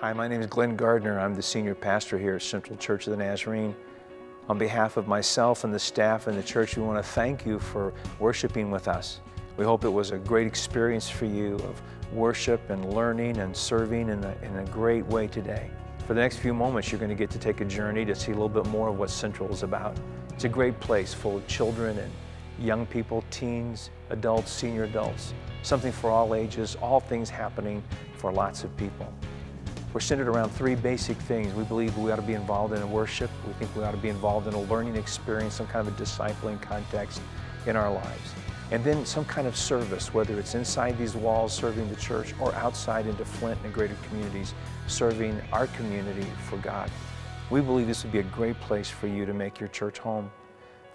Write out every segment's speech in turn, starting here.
Hi, my name is Glenn Gardner. I'm the senior pastor here at Central Church of the Nazarene. On behalf of myself and the staff and the church, we want to thank you for worshiping with us. We hope it was a great experience for you of worship and learning and serving in a, in a great way today. For the next few moments, you're going to get to take a journey to see a little bit more of what Central is about. It's a great place full of children and young people, teens, adults, senior adults, something for all ages, all things happening for lots of people. We're centered around three basic things. We believe we ought to be involved in worship. We think we ought to be involved in a learning experience, some kind of a discipling context in our lives. And then some kind of service, whether it's inside these walls serving the church or outside into Flint and greater communities serving our community for God. We believe this would be a great place for you to make your church home.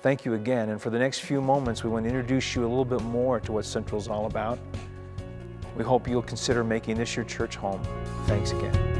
Thank you again. And for the next few moments, we want to introduce you a little bit more to what Central is all about. We hope you'll consider making this your church home. Thanks again.